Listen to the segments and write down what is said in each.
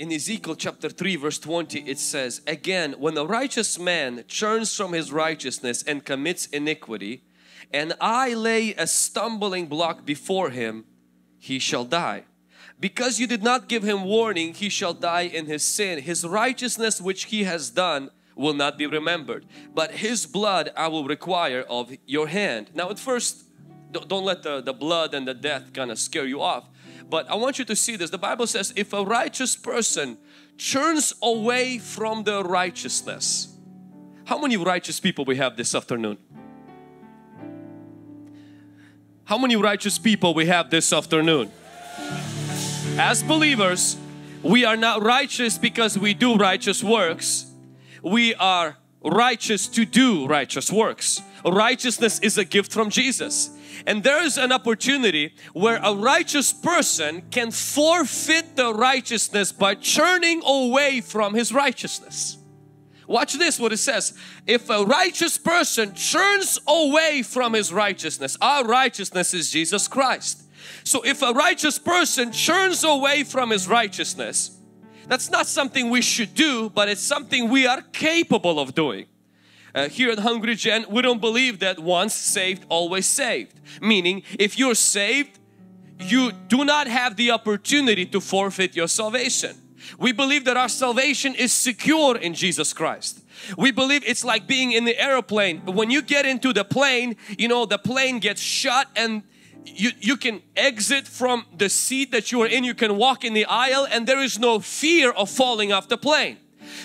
in Ezekiel chapter 3 verse 20 it says again when the righteous man turns from his righteousness and commits iniquity and I lay a stumbling block before him he shall die. Because you did not give him warning he shall die in his sin. His righteousness which he has done will not be remembered but his blood I will require of your hand. Now at first don't let the, the blood and the death kind of scare you off but I want you to see this. The Bible says if a righteous person turns away from the righteousness. How many righteous people we have this afternoon? How many righteous people we have this afternoon? As believers, we are not righteous because we do righteous works. We are righteous to do righteous works. Righteousness is a gift from Jesus. And there is an opportunity where a righteous person can forfeit the righteousness by turning away from his righteousness. Watch this what it says. If a righteous person turns away from his righteousness, our righteousness is Jesus Christ. So if a righteous person turns away from his righteousness, that's not something we should do, but it's something we are capable of doing. Uh, here at Hungry Gen, we don't believe that once saved, always saved. Meaning, if you're saved, you do not have the opportunity to forfeit your salvation. We believe that our salvation is secure in Jesus Christ. We believe it's like being in the airplane. But when you get into the plane, you know, the plane gets shut and you, you can exit from the seat that you are in. You can walk in the aisle and there is no fear of falling off the plane.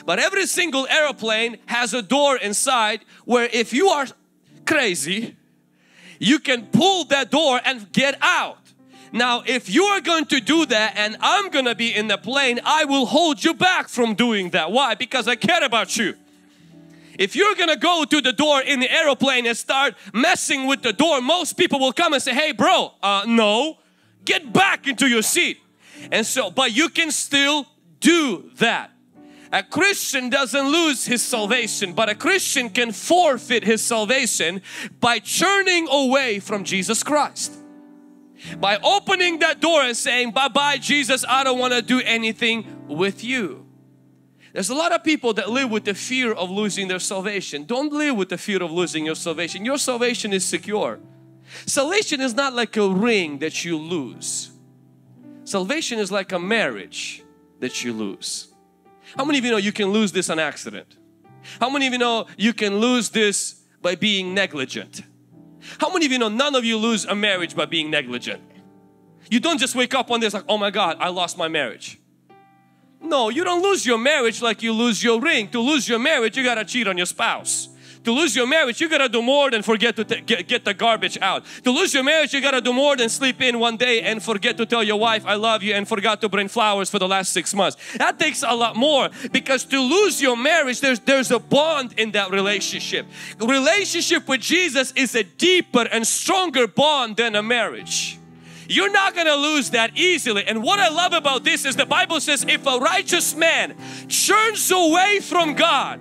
But every single airplane has a door inside where if you are crazy, you can pull that door and get out. Now, if you are going to do that and I'm going to be in the plane, I will hold you back from doing that. Why? Because I care about you. If you're gonna go to the door in the aeroplane and start messing with the door, most people will come and say, hey bro, uh, no, get back into your seat. And so, but you can still do that. A Christian doesn't lose his salvation, but a Christian can forfeit his salvation by turning away from Jesus Christ. By opening that door and saying, bye bye Jesus, I don't want to do anything with you. There's a lot of people that live with the fear of losing their salvation. Don't live with the fear of losing your salvation. Your salvation is secure. Salvation is not like a ring that you lose. Salvation is like a marriage that you lose. How many of you know you can lose this on accident? How many of you know you can lose this by being negligent? How many of you know none of you lose a marriage by being negligent? You don't just wake up one day like, oh my God, I lost my marriage. No, you don't lose your marriage like you lose your ring. To lose your marriage, you gotta cheat on your spouse. To lose your marriage, you gotta do more than forget to get, get the garbage out. To lose your marriage, you gotta do more than sleep in one day and forget to tell your wife, I love you and forgot to bring flowers for the last six months. That takes a lot more because to lose your marriage, there's, there's a bond in that relationship. Relationship with Jesus is a deeper and stronger bond than a marriage. You're not going to lose that easily. And what I love about this is the Bible says if a righteous man turns away from God,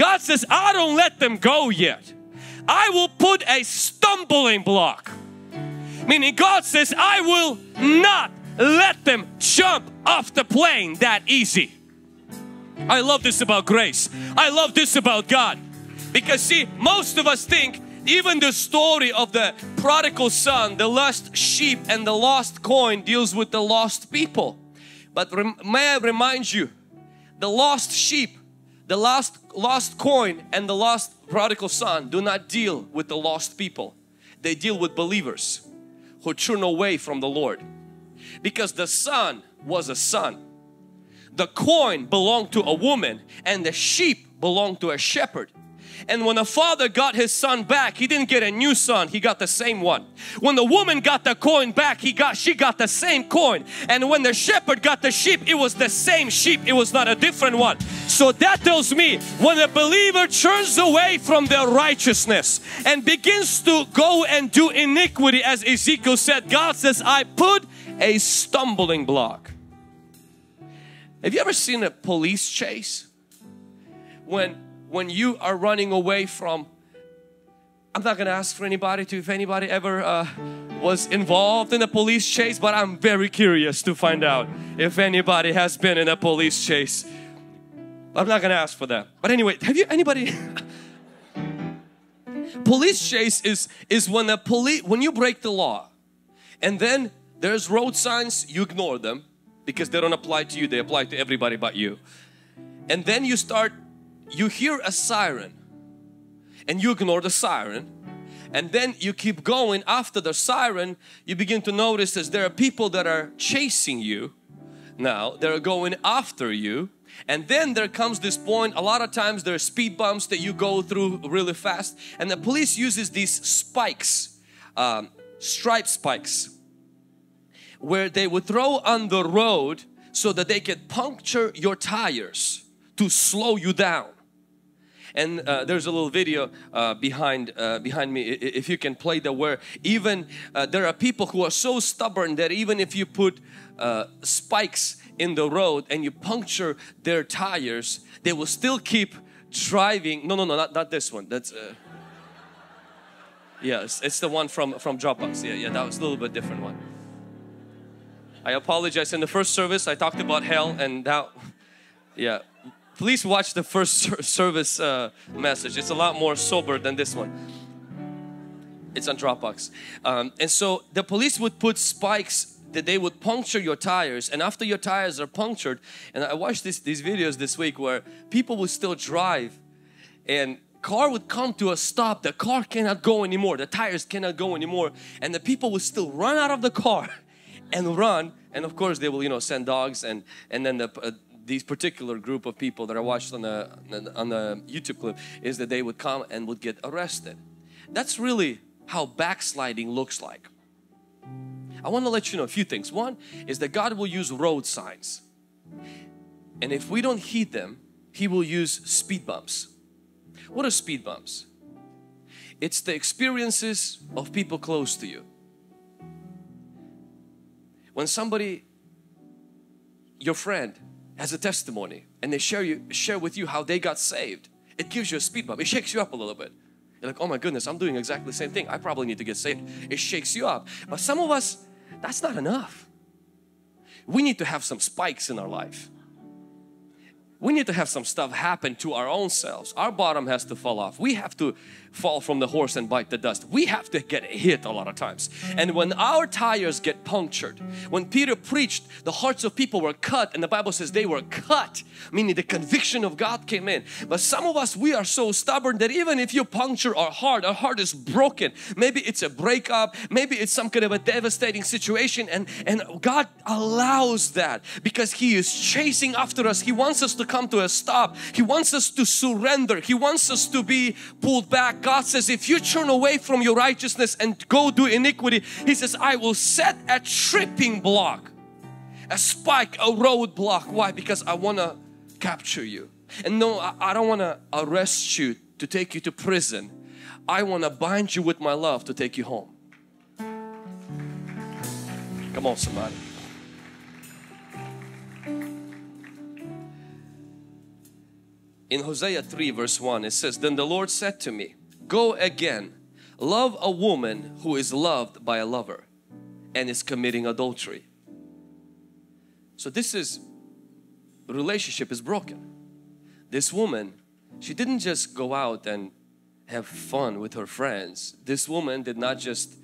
God says, I don't let them go yet. I will put a stumbling block. Meaning God says, I will not let them jump off the plane that easy. I love this about grace. I love this about God. Because see, most of us think even the story of the prodigal son, the lost sheep and the lost coin deals with the lost people. But may I remind you, the lost sheep the lost, lost coin and the lost prodigal son do not deal with the lost people. They deal with believers who turn away from the Lord. Because the son was a son. The coin belonged to a woman and the sheep belonged to a shepherd. And when the father got his son back, he didn't get a new son, he got the same one. When the woman got the coin back, he got she got the same coin. And when the shepherd got the sheep, it was the same sheep, it was not a different one. So that tells me when a believer turns away from their righteousness and begins to go and do iniquity, as Ezekiel said, God says, I put a stumbling block. Have you ever seen a police chase? When when you are running away from I'm not gonna ask for anybody to if anybody ever uh, was involved in a police chase but I'm very curious to find out if anybody has been in a police chase. I'm not gonna ask for that. But anyway have you anybody police chase is is when the police when you break the law and then there's road signs you ignore them because they don't apply to you they apply to everybody but you. And then you start you hear a siren and you ignore the siren and then you keep going after the siren you begin to notice that there are people that are chasing you. Now they're going after you and then there comes this point a lot of times there are speed bumps that you go through really fast and the police uses these spikes um, stripe spikes where they would throw on the road so that they can puncture your tires to slow you down and uh, there's a little video uh, behind uh, behind me if you can play the where even uh, there are people who are so stubborn that even if you put uh, spikes in the road and you puncture their tires they will still keep driving. No no no not, not this one. That's yes it's the one from from Dropbox. Yeah yeah that was a little bit different one. I apologize. In the first service I talked about hell and that yeah please watch the first service uh, message. It's a lot more sober than this one. It's on Dropbox. Um, and so the police would put spikes that they would puncture your tires and after your tires are punctured and I watched this, these videos this week where people would still drive and car would come to a stop the car cannot go anymore the tires cannot go anymore and the people would still run out of the car and run and of course they will you know send dogs and and then the uh, these particular group of people that I watched on the on the YouTube clip is that they would come and would get arrested. That's really how backsliding looks like. I want to let you know a few things. One is that God will use road signs. And if we don't heed them, He will use speed bumps. What are speed bumps? It's the experiences of people close to you. When somebody, your friend, as a testimony and they share you share with you how they got saved. It gives you a speed bump. It shakes you up a little bit. You're like oh my goodness I'm doing exactly the same thing. I probably need to get saved. It shakes you up. But some of us that's not enough. We need to have some spikes in our life. We need to have some stuff happen to our own selves. Our bottom has to fall off. We have to fall from the horse and bite the dust. We have to get hit a lot of times. And when our tires get punctured, when Peter preached, the hearts of people were cut and the Bible says they were cut, meaning the conviction of God came in. But some of us, we are so stubborn that even if you puncture our heart, our heart is broken. Maybe it's a breakup, maybe it's some kind of a devastating situation and, and God allows that because He is chasing after us. He wants us to come to a stop. He wants us to surrender. He wants us to be pulled back God says if you turn away from your righteousness and go do iniquity He says I will set a tripping block a spike a roadblock. Why? Because I want to capture you. And no I, don't want to arrest you to take you to prison. I want to bind you with my love to take you home. Come on somebody. In Hosea 3 verse 1 it says then the Lord said to me Go again, love a woman who is loved by a lover and is committing adultery. So this is relationship is broken. This woman, she didn't just go out and have fun with her friends. This woman did not just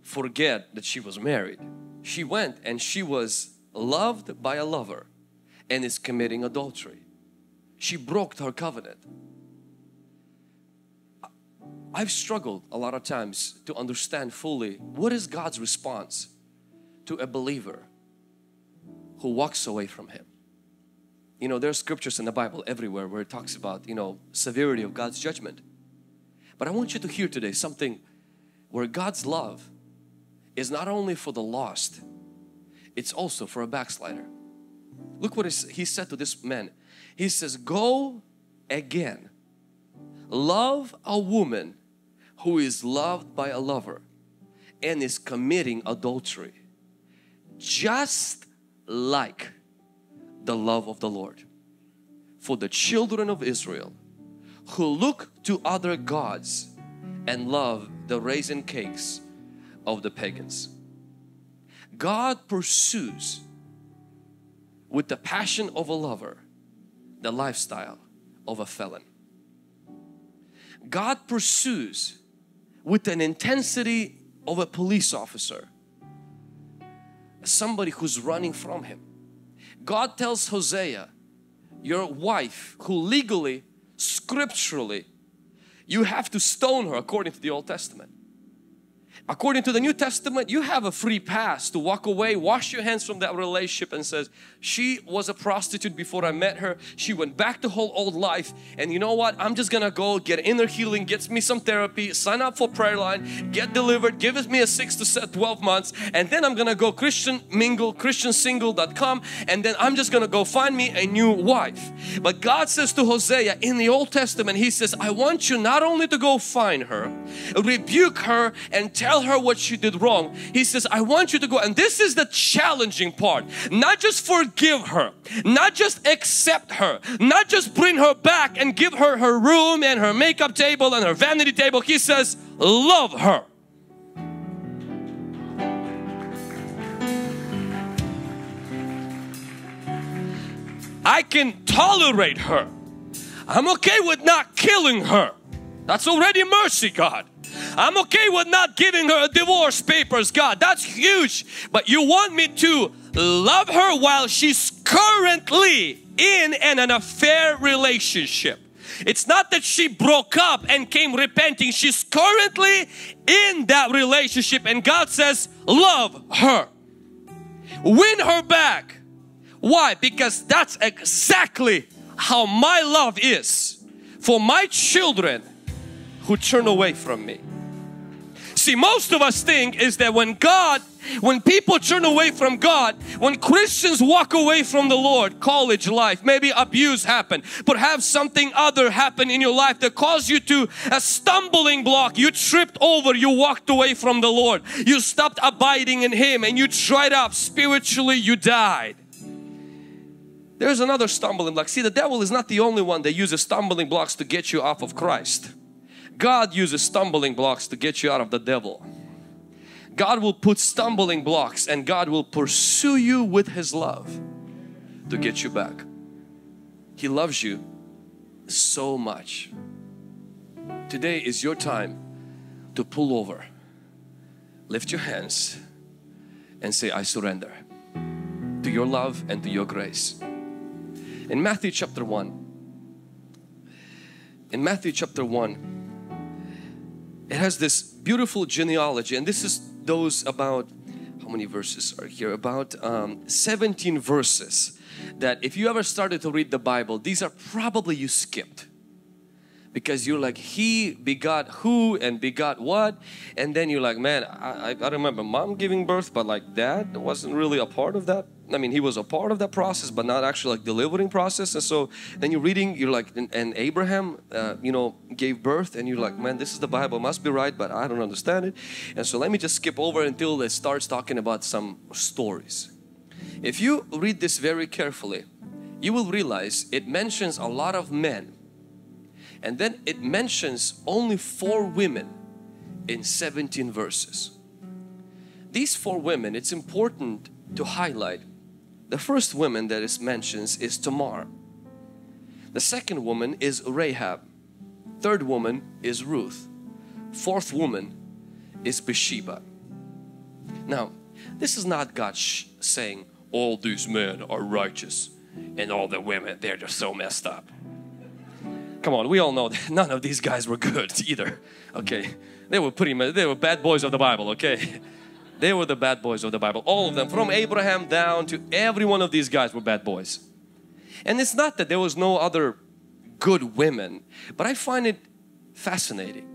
forget that she was married. She went and she was loved by a lover and is committing adultery. She broke her covenant. I've struggled a lot of times to understand fully what is God's response to a believer who walks away from Him. You know, there are scriptures in the Bible everywhere where it talks about, you know, severity of God's judgment. But I want you to hear today something where God's love is not only for the lost, it's also for a backslider. Look what he said to this man. He says, go again. Love a woman who is loved by a lover and is committing adultery just like the love of the Lord for the children of Israel who look to other gods and love the raisin cakes of the pagans. God pursues with the passion of a lover the lifestyle of a felon. God pursues with an intensity of a police officer somebody who's running from him. God tells Hosea, your wife who legally, scripturally, you have to stone her according to the Old Testament. According to the New Testament, you have a free pass to walk away, wash your hands from that relationship and says, she was a prostitute before I met her. She went back to her old life and you know what? I'm just gonna go get inner healing, get me some therapy, sign up for prayer line, get delivered, give me a 6 to 12 months and then I'm gonna go Christian mingle, christiansingle.com and then I'm just gonna go find me a new wife. But God says to Hosea in the Old Testament, He says, I want you not only to go find her, rebuke her and tell tell her what she did wrong. He says, I want you to go. And this is the challenging part. Not just forgive her, not just accept her, not just bring her back and give her her room and her makeup table and her vanity table. He says, love her. I can tolerate her. I'm okay with not killing her. That's already mercy, God. I'm okay with not giving her divorce papers, God. That's huge. But you want me to love her while she's currently in an affair relationship. It's not that she broke up and came repenting. She's currently in that relationship and God says, love her. Win her back. Why? Because that's exactly how my love is for my children who turn away from me. See, most of us think is that when God, when people turn away from God, when Christians walk away from the Lord, college life, maybe abuse happened, perhaps something other happened in your life that caused you to a stumbling block. You tripped over, you walked away from the Lord. You stopped abiding in Him and you dried up spiritually, you died. There's another stumbling block. See, the devil is not the only one that uses stumbling blocks to get you off of Christ. God uses stumbling blocks to get you out of the devil. God will put stumbling blocks and God will pursue you with His love to get you back. He loves you so much. Today is your time to pull over, lift your hands and say, I surrender to your love and to your grace. In Matthew chapter 1, in Matthew chapter 1, it has this beautiful genealogy and this is those about how many verses are here? About um, 17 verses that if you ever started to read the Bible these are probably you skipped because you're like he begot who and begot what? And then you're like man I, I remember mom giving birth but like dad wasn't really a part of that. I mean he was a part of that process but not actually like delivering process. And so then you're reading you're like and, and Abraham uh, you know gave birth and you're like man this is the Bible must be right but I don't understand it. And so let me just skip over until it starts talking about some stories. If you read this very carefully you will realize it mentions a lot of men and then it mentions only four women in 17 verses these four women it's important to highlight the first woman that is mentioned is Tamar. The second woman is Rahab. Third woman is Ruth. Fourth woman is Bathsheba. Now, this is not God saying all these men are righteous and all the women, they're just so messed up. Come on, we all know that none of these guys were good either. Okay, they were pretty, much, they were bad boys of the Bible, okay? They were the bad boys of the Bible. All of them, from Abraham down to every one of these guys were bad boys. And it's not that there was no other good women, but I find it fascinating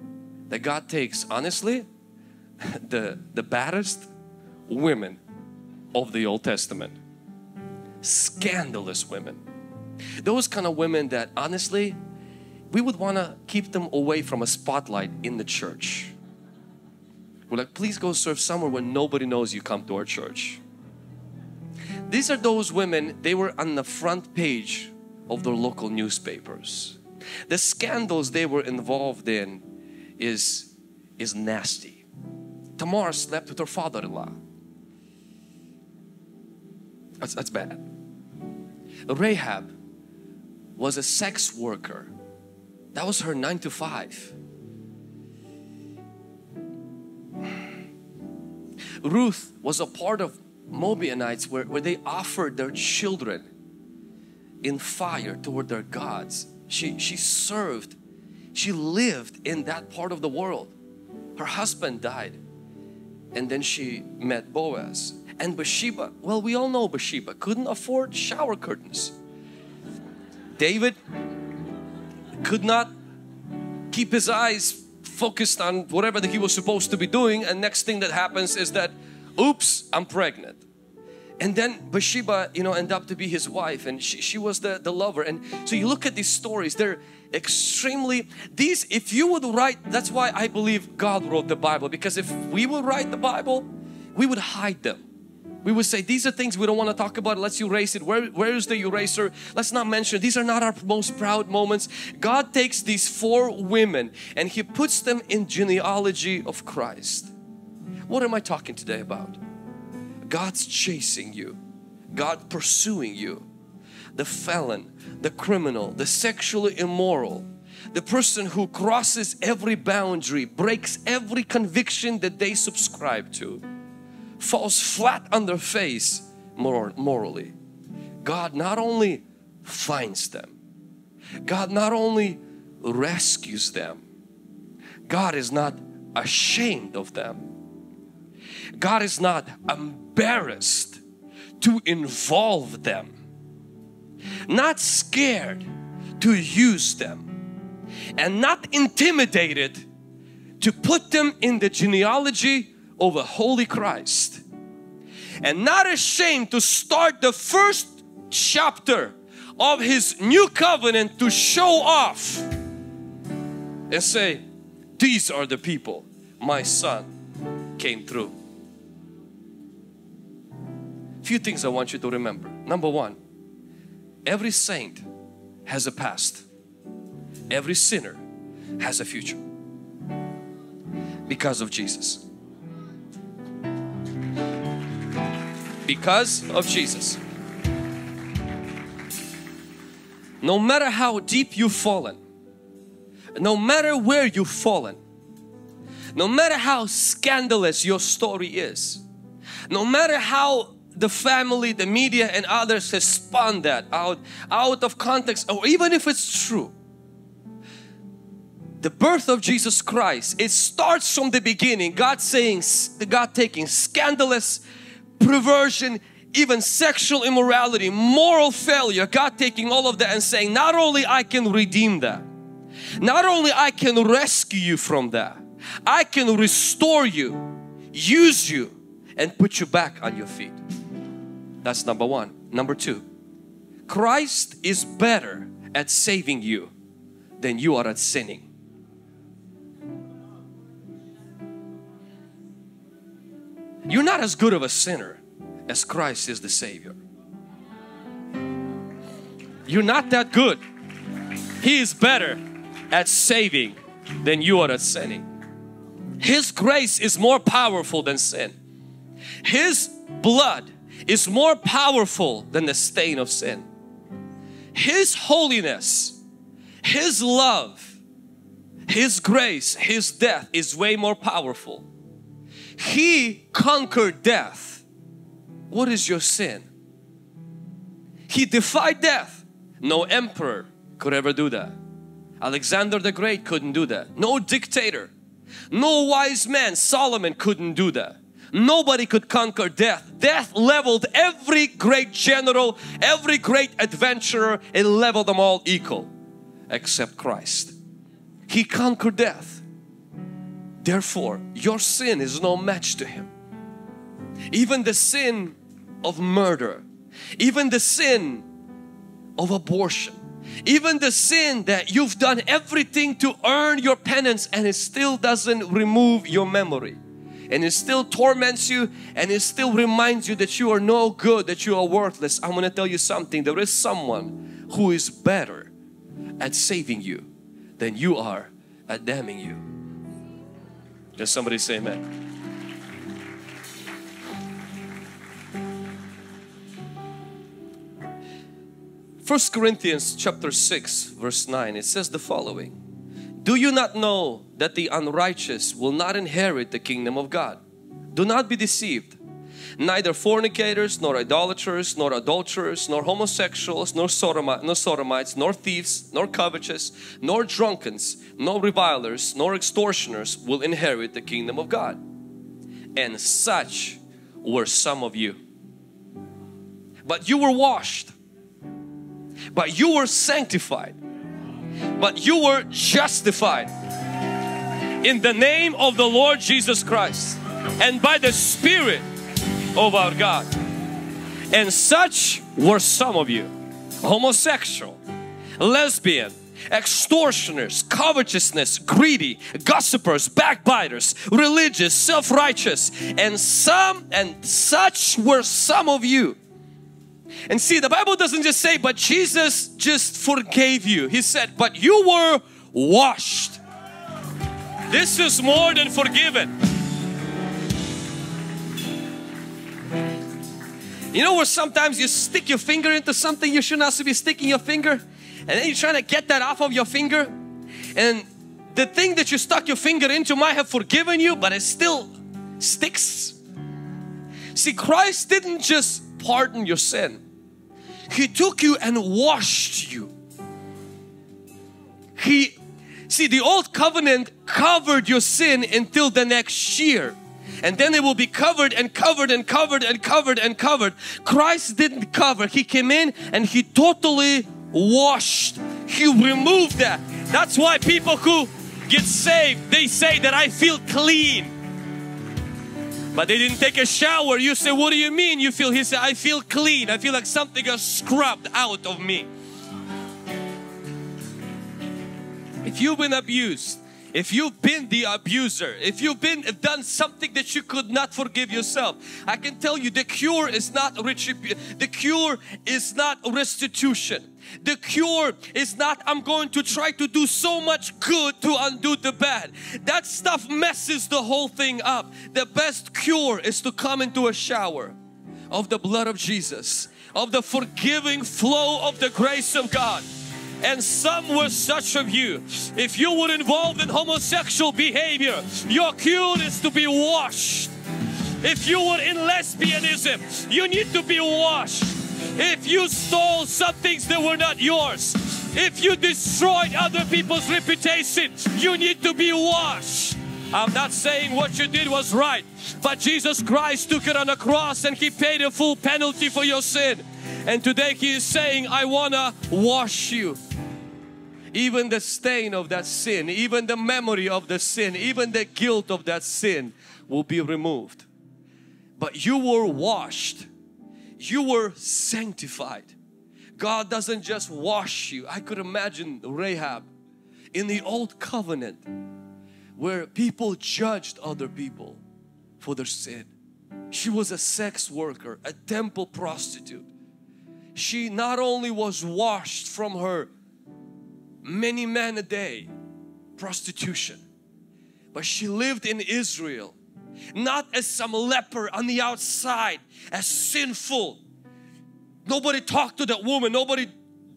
that God takes, honestly, the, the baddest women of the Old Testament. Scandalous women. Those kind of women that honestly, we would want to keep them away from a spotlight in the church we're like, please go serve somewhere where nobody knows you come to our church. These are those women, they were on the front page of their local newspapers. The scandals they were involved in is is nasty. Tamar slept with her father-in-law. That's, that's bad. Rahab was a sex worker. That was her nine to five. Ruth was a part of Moabites where, where they offered their children in fire toward their gods. She, she served, she lived in that part of the world. Her husband died and then she met Boaz. And Bathsheba, well we all know Bathsheba couldn't afford shower curtains. David could not keep his eyes focused on whatever that he was supposed to be doing and next thing that happens is that oops I'm pregnant. And then Bathsheba you know end up to be his wife and she, she was the, the lover. And so you look at these stories they're extremely these if you would write that's why I believe God wrote the Bible because if we would write the Bible we would hide them we would say these are things we don't want to talk about. Let's erase it. Where where is the eraser? Let's not mention these are not our most proud moments. God takes these four women and he puts them in genealogy of Christ. What am I talking today about? God's chasing you. God pursuing you. The felon the criminal the sexually immoral the person who crosses every boundary breaks every conviction that they subscribe to falls flat on their face morally. God not only finds them, God not only rescues them, God is not ashamed of them. God is not embarrassed to involve them, not scared to use them, and not intimidated to put them in the genealogy a holy Christ. And not ashamed to start the first chapter of his new covenant to show off and say these are the people my son came through. Few things I want you to remember. Number one every saint has a past. Every sinner has a future because of Jesus because of Jesus. No matter how deep you've fallen, no matter where you've fallen, no matter how scandalous your story is, no matter how the family, the media and others has spun that out, out of context or even if it's true, the birth of Jesus Christ, it starts from the beginning. God saying, the God taking scandalous, perversion, even sexual immorality, moral failure, God taking all of that and saying, not only I can redeem that, not only I can rescue you from that, I can restore you, use you and put you back on your feet. That's number one. Number two, Christ is better at saving you than you are at sinning. You're not as good of a sinner as Christ is the Savior. You're not that good. He is better at saving than you are at sinning. His grace is more powerful than sin. His blood is more powerful than the stain of sin. His holiness, His love, His grace, His death is way more powerful he conquered death. What is your sin? He defied death. No emperor could ever do that. Alexander the Great couldn't do that. No dictator. No wise man. Solomon couldn't do that. Nobody could conquer death. Death leveled every great general, every great adventurer, it leveled them all equal except Christ. He conquered death. Therefore, your sin is no match to Him. Even the sin of murder, even the sin of abortion, even the sin that you've done everything to earn your penance and it still doesn't remove your memory and it still torments you and it still reminds you that you are no good, that you are worthless. I'm going to tell you something. There is someone who is better at saving you than you are at damning you. Does somebody say amen? First Corinthians chapter 6 verse 9 it says the following Do you not know that the unrighteous will not inherit the kingdom of God? Do not be deceived neither fornicators, nor idolaters, nor adulterers, nor homosexuals, nor, Sodomite, nor sodomites, nor thieves, nor covetous, nor drunkards, nor revilers, nor extortioners will inherit the kingdom of God. And such were some of you. But you were washed, but you were sanctified, but you were justified in the name of the Lord Jesus Christ and by the Spirit of our God. And such were some of you homosexual, lesbian, extortioners, covetousness, greedy, gossipers, backbiters, religious, self-righteous, and some and such were some of you. And see, the Bible doesn't just say, but Jesus just forgave you. He said, but you were washed. This is more than forgiven. You know where sometimes you stick your finger into something you should not be sticking your finger and then you're trying to get that off of your finger and the thing that you stuck your finger into might have forgiven you but it still sticks. See Christ didn't just pardon your sin. He took you and washed you. He See the old covenant covered your sin until the next year and then it will be covered and covered and covered and covered and covered. Christ didn't cover. He came in and He totally washed. He removed that. That's why people who get saved, they say that I feel clean. But they didn't take a shower. You say, what do you mean you feel? He said, I feel clean. I feel like something got scrubbed out of me. If you've been abused, if you've been the abuser, if you've been done something that you could not forgive yourself, I can tell you the cure is not. The cure is not restitution. The cure is not I'm going to try to do so much good to undo the bad. That stuff messes the whole thing up. The best cure is to come into a shower of the blood of Jesus, of the forgiving flow of the grace of God and some were such of you. If you were involved in homosexual behavior, your cure is to be washed. If you were in lesbianism, you need to be washed. If you stole some things that were not yours, if you destroyed other people's reputation, you need to be washed. I'm not saying what you did was right, but Jesus Christ took it on the cross and He paid a full penalty for your sin. And today He is saying, I want to wash you even the stain of that sin, even the memory of the sin, even the guilt of that sin will be removed. But you were washed, you were sanctified. God doesn't just wash you. I could imagine Rahab in the old covenant where people judged other people for their sin. She was a sex worker, a temple prostitute. She not only was washed from her many men a day prostitution. But she lived in Israel not as some leper on the outside as sinful. Nobody talked to that woman nobody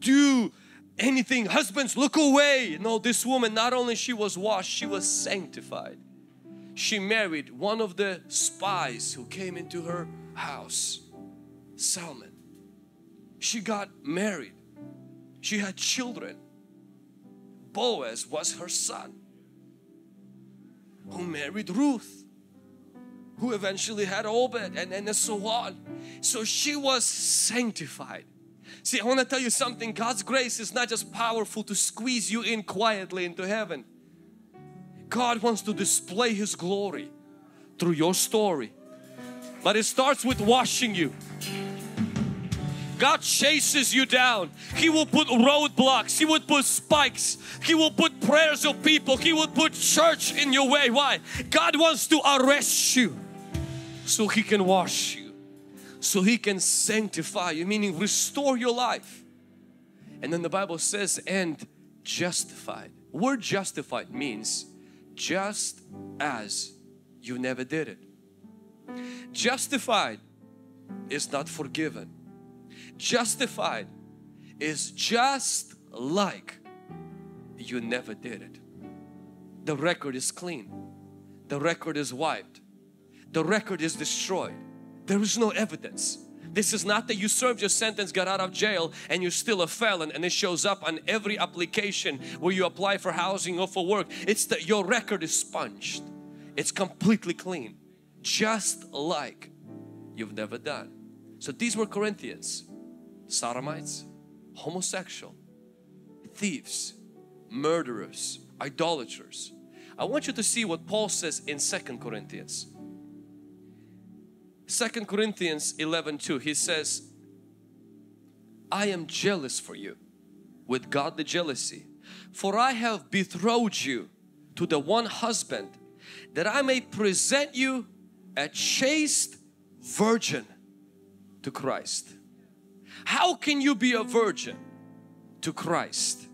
do anything. Husbands look away. No this woman not only she was washed she was sanctified. She married one of the spies who came into her house Salmon. She got married. She had children Boaz was her son who married Ruth who eventually had Obed and, and so on. So she was sanctified. See, I want to tell you something. God's grace is not just powerful to squeeze you in quietly into heaven. God wants to display His glory through your story. But it starts with washing you. God chases you down. He will put roadblocks. He will put spikes. He will put prayers of people. He will put church in your way. Why? God wants to arrest you so He can wash you. So He can sanctify you, meaning restore your life. And then the Bible says, and justified. Word justified means just as you never did it. Justified is not forgiven. Justified is just like you never did it. The record is clean. The record is wiped. The record is destroyed. There is no evidence. This is not that you served your sentence, got out of jail and you're still a felon and it shows up on every application where you apply for housing or for work. It's that your record is sponged. It's completely clean. Just like you've never done. So these were Corinthians. Sodomites, homosexual, thieves, murderers, idolaters. I want you to see what Paul says in Second Corinthians. Second Corinthians 11 2 he says I am jealous for you with godly jealousy for I have betrothed you to the one husband that I may present you a chaste virgin to Christ. How can you be a virgin to Christ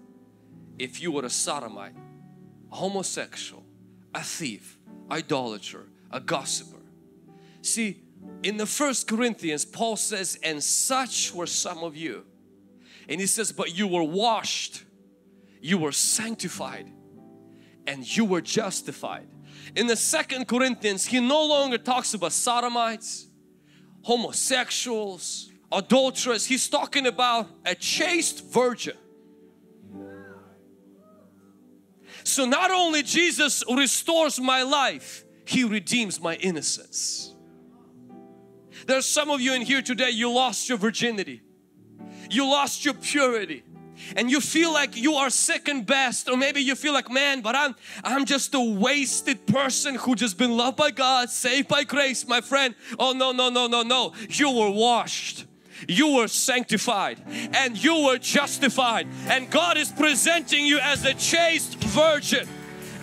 if you were a sodomite, a homosexual, a thief, idolater, a gossiper? See, in the first Corinthians, Paul says, and such were some of you. And he says, but you were washed, you were sanctified, and you were justified. In the second Corinthians, he no longer talks about sodomites, homosexuals, adulterers. He's talking about a chaste virgin. So not only Jesus restores my life, He redeems my innocence. There's some of you in here today, you lost your virginity. You lost your purity and you feel like you are second best or maybe you feel like man but I'm I'm just a wasted person who just been loved by God saved by grace my friend oh no no no no no you were washed you were sanctified and you were justified and God is presenting you as a chaste virgin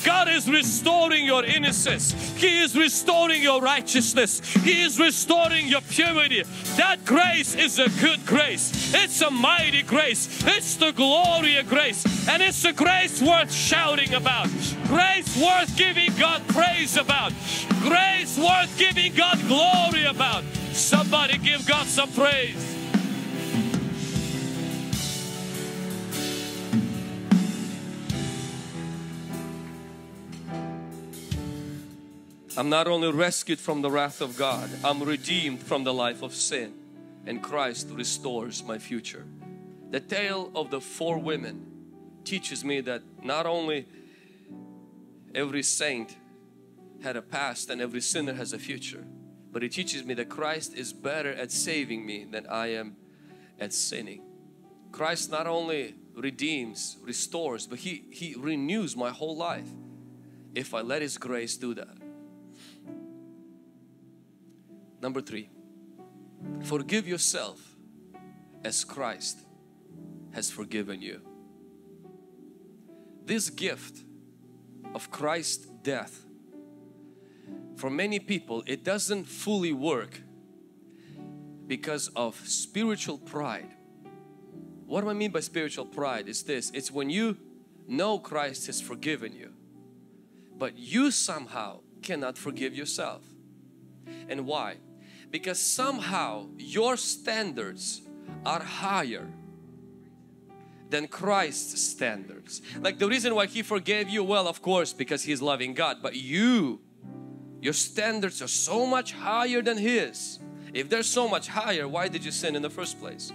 God is restoring your innocence. He is restoring your righteousness. He is restoring your purity. That grace is a good grace. It's a mighty grace. It's the glory of grace. And it's a grace worth shouting about. Grace worth giving God praise about. Grace worth giving God glory about. Somebody give God some praise. I'm not only rescued from the wrath of God, I'm redeemed from the life of sin and Christ restores my future. The tale of the four women teaches me that not only every saint had a past and every sinner has a future, but it teaches me that Christ is better at saving me than I am at sinning. Christ not only redeems, restores, but He, he renews my whole life if I let His grace do that. Number three, forgive yourself as Christ has forgiven you. This gift of Christ's death, for many people, it doesn't fully work because of spiritual pride. What do I mean by spiritual pride? Is this it's when you know Christ has forgiven you, but you somehow cannot forgive yourself. And why? Because somehow your standards are higher than Christ's standards. Like the reason why He forgave you, well, of course, because He's loving God, but you, your standards are so much higher than His. If they're so much higher, why did you sin in the first place?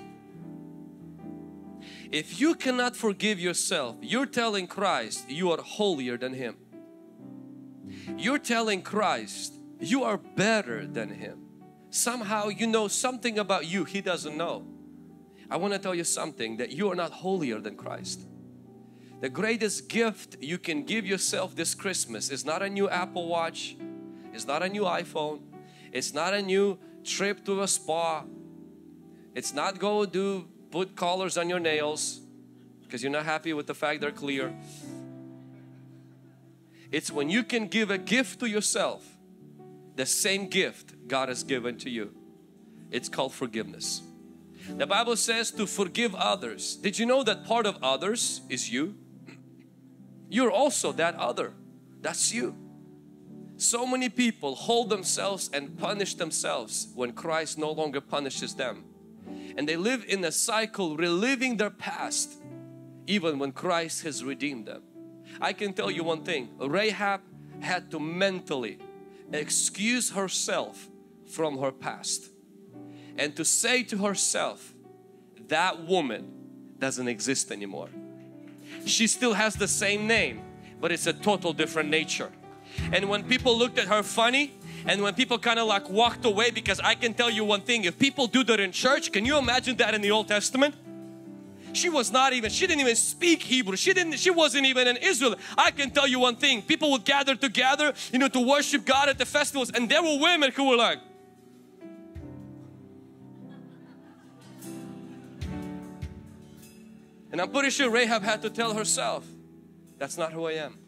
If you cannot forgive yourself, you're telling Christ you are holier than Him. You're telling Christ you are better than Him somehow you know something about you He doesn't know. I want to tell you something that you are not holier than Christ. The greatest gift you can give yourself this Christmas is not a new Apple Watch, it's not a new iPhone, it's not a new trip to a spa, it's not go do put colors on your nails because you're not happy with the fact they're clear. It's when you can give a gift to yourself the same gift God has given to you. It's called forgiveness. The Bible says to forgive others. Did you know that part of others is you? You're also that other. That's you. So many people hold themselves and punish themselves when Christ no longer punishes them. And they live in a cycle reliving their past even when Christ has redeemed them. I can tell you one thing, Rahab had to mentally excuse herself from her past and to say to herself that woman doesn't exist anymore. She still has the same name but it's a total different nature. And when people looked at her funny and when people kind of like walked away because I can tell you one thing if people do that in church can you imagine that in the Old Testament? She was not even, she didn't even speak Hebrew. She didn't, she wasn't even in Israel. I can tell you one thing. People would gather together, you know, to worship God at the festivals and there were women who were like, And I'm pretty sure Rahab had to tell herself, that's not who I am.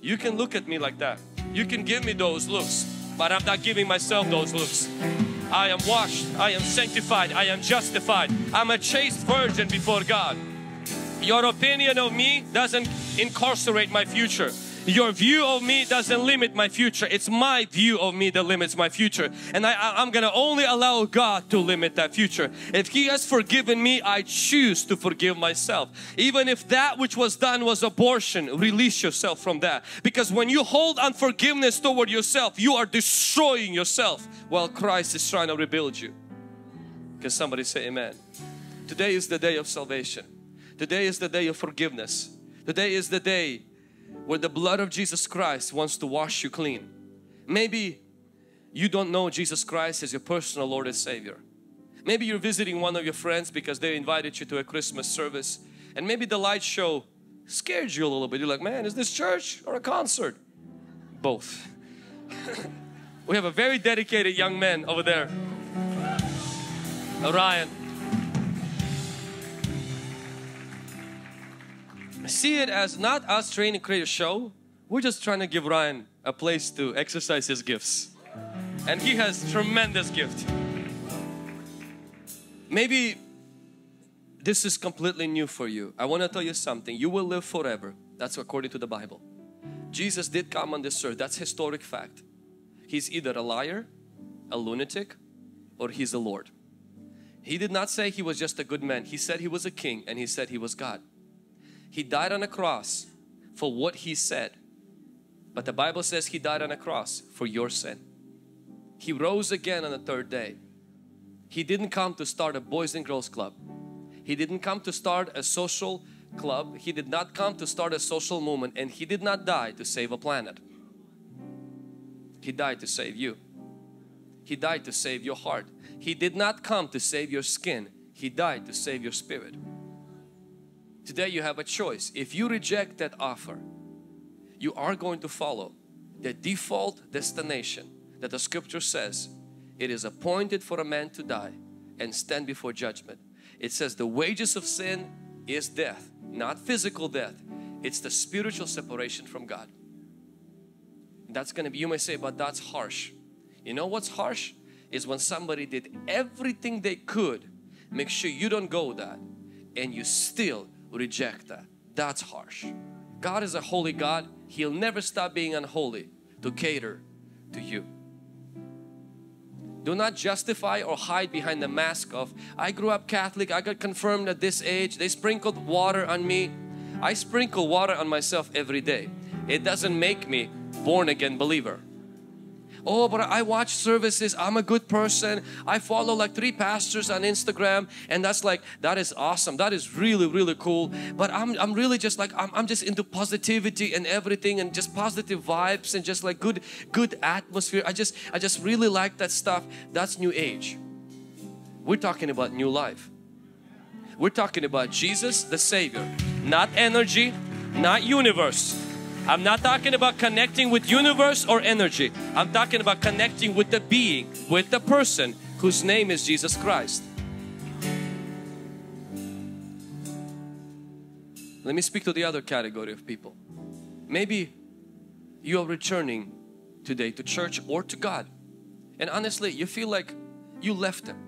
You can look at me like that. You can give me those looks, but I'm not giving myself those looks. I am washed, I am sanctified, I am justified. I'm a chaste virgin before God. Your opinion of me doesn't incarcerate my future. Your view of me doesn't limit my future. It's my view of me that limits my future. And I, am going to only allow God to limit that future. If He has forgiven me, I choose to forgive myself. Even if that which was done was abortion, release yourself from that. Because when you hold unforgiveness toward yourself, you are destroying yourself while Christ is trying to rebuild you. Can somebody say amen? Today is the day of salvation. Today is the day of forgiveness. Today is the day where the blood of Jesus Christ wants to wash you clean. Maybe you don't know Jesus Christ as your personal Lord and Savior. Maybe you're visiting one of your friends because they invited you to a Christmas service and maybe the light show scared you a little bit. You're like, man, is this church or a concert? Both. we have a very dedicated young man over there. Orion. See it as not us trying to create a show. We're just trying to give Ryan a place to exercise his gifts. And he has tremendous gift. Maybe this is completely new for you. I want to tell you something. You will live forever. That's according to the Bible. Jesus did come on this earth. That's historic fact. He's either a liar, a lunatic, or he's the Lord. He did not say he was just a good man. He said he was a king and he said he was God. He died on a cross for what he said. But the Bible says he died on a cross for your sin. He rose again on the third day. He didn't come to start a boys and girls club. He didn't come to start a social club. He did not come to start a social movement and he did not die to save a planet. He died to save you. He died to save your heart. He did not come to save your skin. He died to save your spirit. Today you have a choice. If you reject that offer, you are going to follow the default destination that the scripture says it is appointed for a man to die and stand before judgment. It says the wages of sin is death, not physical death. It's the spiritual separation from God. That's going to be, you may say, but that's harsh. You know what's harsh? Is when somebody did everything they could, make sure you don't go that and you still reject that. That's harsh. God is a holy God. He'll never stop being unholy to cater to you. Do not justify or hide behind the mask of I grew up Catholic, I got confirmed at this age, they sprinkled water on me. I sprinkle water on myself every day. It doesn't make me born again believer oh but I watch services. I'm a good person. I follow like three pastors on Instagram and that's like that is awesome. That is really really cool. But I'm, I'm really just like I'm, I'm just into positivity and everything and just positive vibes and just like good good atmosphere. I just I just really like that stuff. That's new age. We're talking about new life. We're talking about Jesus the Savior. Not energy not universe I'm not talking about connecting with universe or energy. I'm talking about connecting with the being, with the person whose name is Jesus Christ. Let me speak to the other category of people. Maybe you are returning today to church or to God and honestly you feel like you left Him.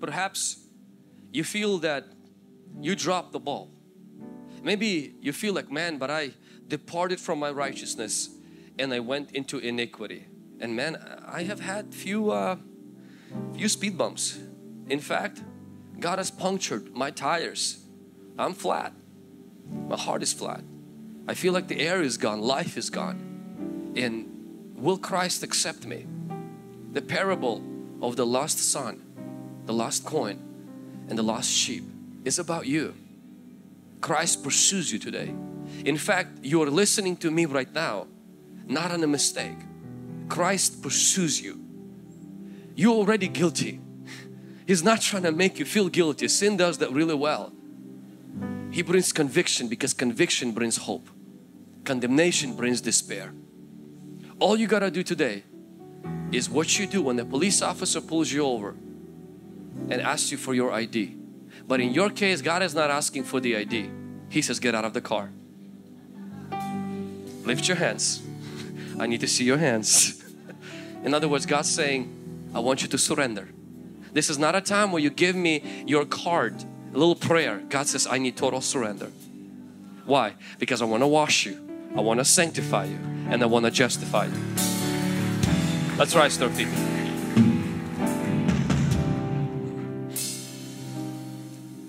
Perhaps you feel that you dropped the ball. Maybe you feel like man but I departed from my righteousness and I went into iniquity. And man, I have had few uh, few speed bumps. In fact, God has punctured my tires. I'm flat. My heart is flat. I feel like the air is gone, life is gone. And will Christ accept me? The parable of the lost son, the lost coin, and the lost sheep is about you. Christ pursues you today. In fact, you are listening to me right now, not on a mistake. Christ pursues you. You're already guilty. He's not trying to make you feel guilty. Sin does that really well. He brings conviction because conviction brings hope. Condemnation brings despair. All you got to do today is what you do when the police officer pulls you over and asks you for your ID. But in your case, God is not asking for the ID. He says, get out of the car. Lift your hands. I need to see your hands. In other words, God's saying, I want you to surrender. This is not a time where you give me your card, a little prayer. God says, I need total surrender. Why? Because I want to wash you, I want to sanctify you, and I want to justify you. Let's rise to our feet.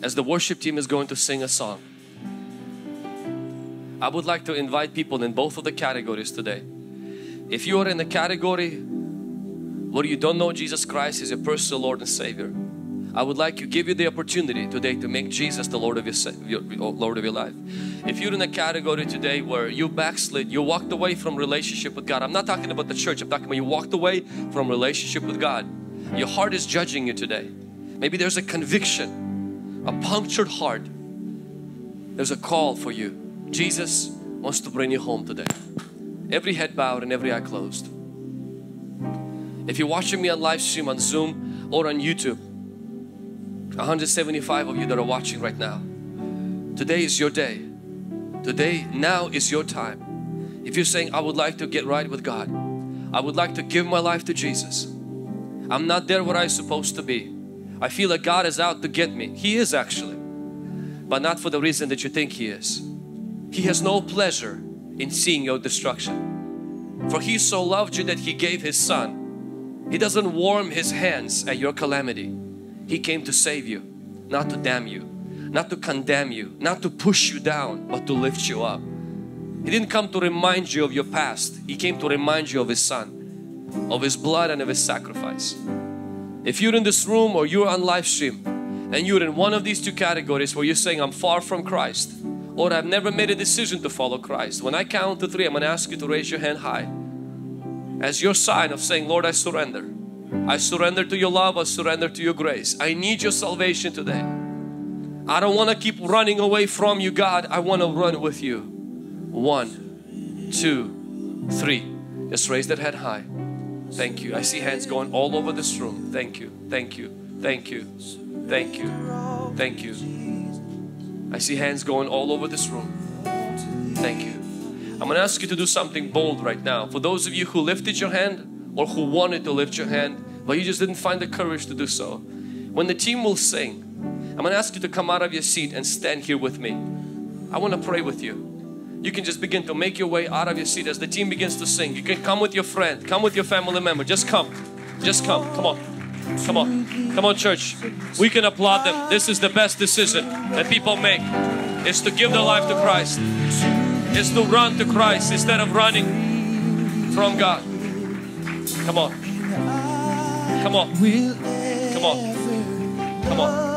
As the worship team is going to sing a song, I would like to invite people in both of the categories today. If you are in the category where you don't know Jesus Christ as your personal Lord and Savior, I would like to give you the opportunity today to make Jesus the Lord of your, your, Lord of your life. If you're in a category today where you backslid, you walked away from relationship with God. I'm not talking about the church. I'm talking about you walked away from relationship with God. Your heart is judging you today. Maybe there's a conviction, a punctured heart. There's a call for you. Jesus wants to bring you home today. Every head bowed and every eye closed. If you're watching me on live stream on Zoom or on YouTube, 175 of you that are watching right now, today is your day. Today, now is your time. If you're saying, I would like to get right with God, I would like to give my life to Jesus. I'm not there where I'm supposed to be. I feel like God is out to get me. He is actually, but not for the reason that you think He is. He has no pleasure in seeing your destruction. For He so loved you that He gave His Son. He doesn't warm His hands at your calamity. He came to save you, not to damn you, not to condemn you, not to push you down, but to lift you up. He didn't come to remind you of your past. He came to remind you of His Son, of His blood and of His sacrifice. If you're in this room or you're on live stream and you're in one of these two categories where you're saying, I'm far from Christ, or I've never made a decision to follow Christ. When I count to three, I'm going to ask you to raise your hand high as your sign of saying, Lord, I surrender. I surrender to your love. I surrender to your grace. I need your salvation today. I don't want to keep running away from you, God. I want to run with you. One, two, three. Just raise that head high. Thank you. I see hands going all over this room. Thank you. Thank you. Thank you. Thank you. Thank you. I see hands going all over this room. Thank you. I'm going to ask you to do something bold right now. For those of you who lifted your hand or who wanted to lift your hand, but you just didn't find the courage to do so. When the team will sing, I'm going to ask you to come out of your seat and stand here with me. I want to pray with you. You can just begin to make your way out of your seat as the team begins to sing. You can come with your friend, come with your family member. Just come. Just come. Come on. Come on. Come on, church. We can applaud them. This is the best decision that people make. Is to give their life to Christ. Is to run to Christ instead of running from God. Come on. Come on. Come on. Come on.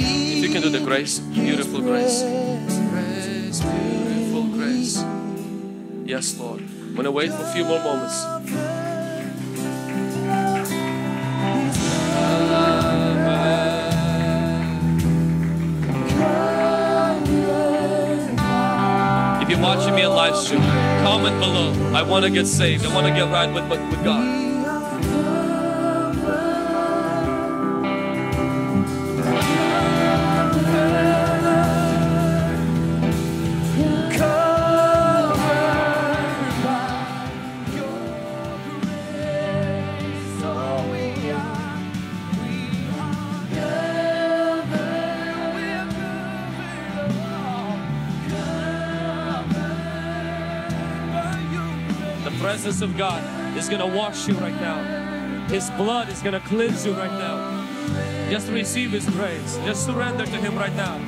If you can do the grace, beautiful grace. Grace, beautiful grace. Yes, Lord. I'm going to wait for a few more moments. If you're watching me on live stream, comment below. I want to get saved. I want to get right with, with God. Of God is going to wash you right now. His blood is going to cleanse you right now. Just receive His grace. Just surrender to Him right now.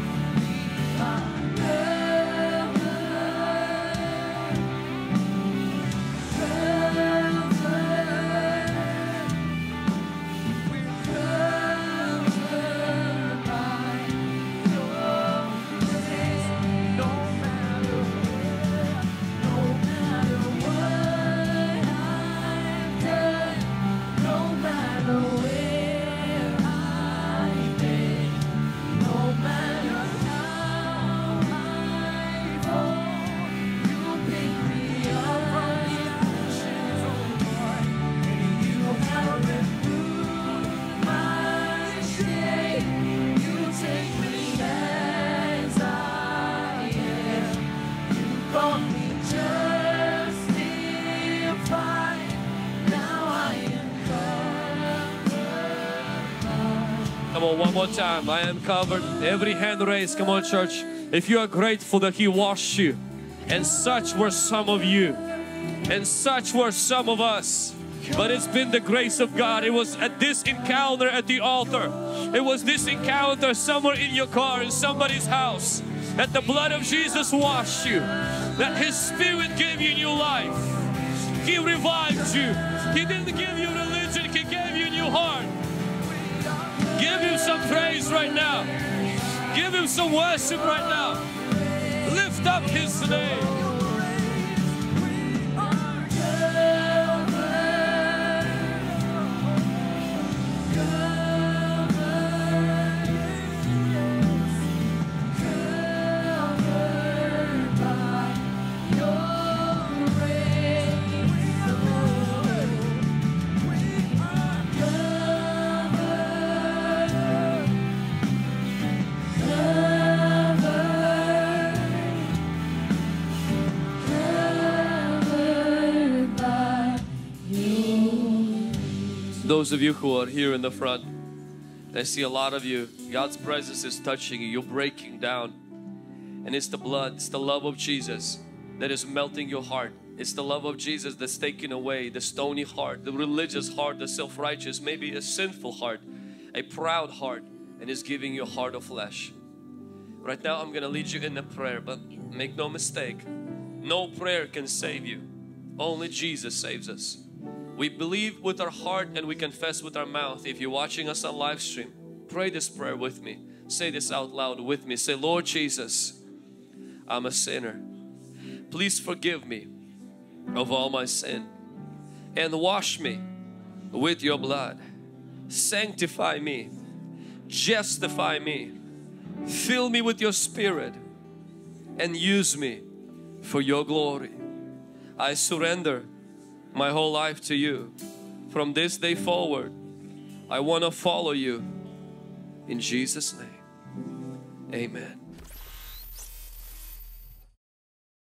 One more time. I am covered. Every hand raised. Come on, church. If you are grateful that He washed you, and such were some of you, and such were some of us. But it's been the grace of God. It was at this encounter at the altar. It was this encounter somewhere in your car, in somebody's house. That the blood of Jesus washed you. That His Spirit gave you new life. He revived you. He didn't give you religion, He gave you new heart. Give Him some praise right now. Give Him some worship right now. Lift up His name. Those of you who are here in the front, I see a lot of you. God's presence is touching you. You're breaking down. And it's the blood, it's the love of Jesus that is melting your heart. It's the love of Jesus that's taking away the stony heart, the religious heart, the self-righteous, maybe a sinful heart, a proud heart, and is giving you a heart of flesh. Right now I'm going to lead you in a prayer, but make no mistake, no prayer can save you. Only Jesus saves us. We believe with our heart and we confess with our mouth. If you're watching us on live stream, pray this prayer with me. Say this out loud with me. Say, Lord Jesus, I'm a sinner. Please forgive me of all my sin and wash me with your blood. Sanctify me, justify me, fill me with your spirit and use me for your glory. I surrender my whole life to you. From this day forward, I want to follow you. In Jesus' name, amen.